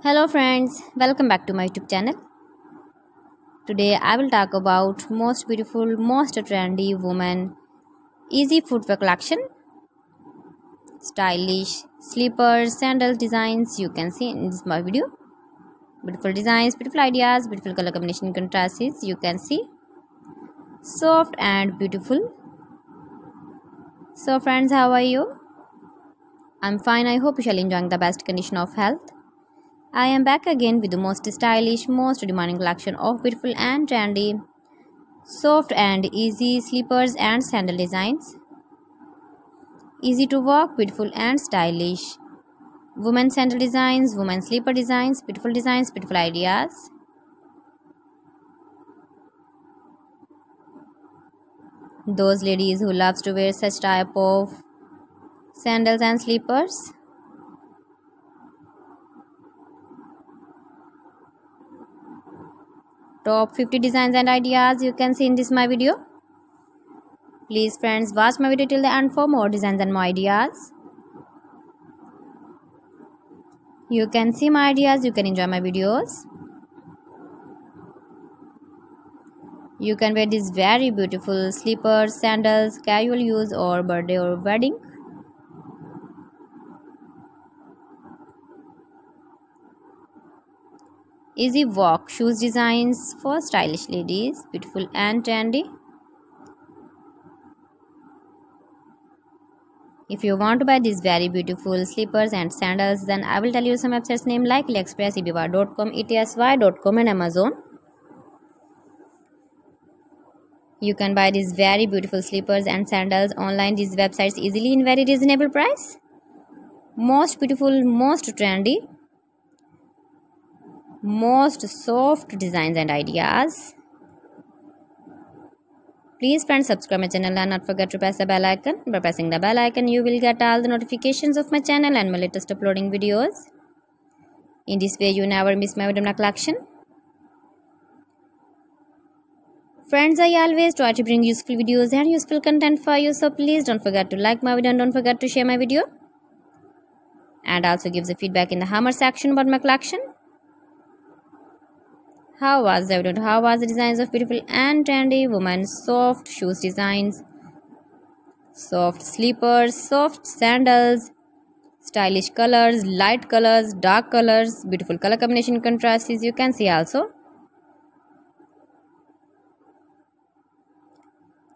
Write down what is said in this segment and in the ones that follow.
Hello friends, welcome back to my YouTube channel. Today I will talk about most beautiful, most trendy woman easy footwear collection. Stylish slippers, sandals designs you can see in this my video. Beautiful designs, beautiful ideas, beautiful color combination contrasts you can see. Soft and beautiful. So friends, how are you? I'm fine. I hope you shall enjoying the best condition of health. I am back again with the most stylish, most demanding collection of beautiful and trendy, soft and easy slippers and sandal designs. Easy to walk, beautiful and stylish. Women sandal designs, women slipper designs, beautiful designs, beautiful ideas. Those ladies who loves to wear such type of sandals and slippers top 50 designs and ideas you can see in this my video. Please friends watch my video till the end for more designs and more ideas. You can see my ideas you can enjoy my videos. You can wear these very beautiful slippers sandals casual use or birthday or wedding Easy walk shoes designs for stylish ladies, beautiful and trendy. If you want to buy these very beautiful slippers and sandals, then I will tell you some websites name like AliExpress, eBay.com, ETSY.com and Amazon. You can buy these very beautiful slippers and sandals online these websites easily in very reasonable price. Most beautiful, most trendy most soft designs and ideas. Please friends subscribe my channel and not forget to press the bell icon. By pressing the bell icon you will get all the notifications of my channel and my latest uploading videos. In this way you never miss my video collection. Friends i always try to bring useful videos and useful content for you so please don't forget to like my video and don't forget to share my video. And also give the feedback in the hammer section about my collection how was the evident? How was the designs of beautiful and trendy women? Soft shoes designs, soft slippers, soft sandals, stylish colors, light colors, dark colors, beautiful color combination contrasts you can see also.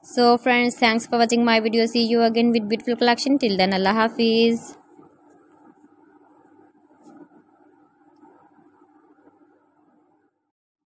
So friends, thanks for watching my video. See you again with beautiful collection. Till then, Allah Hafiz.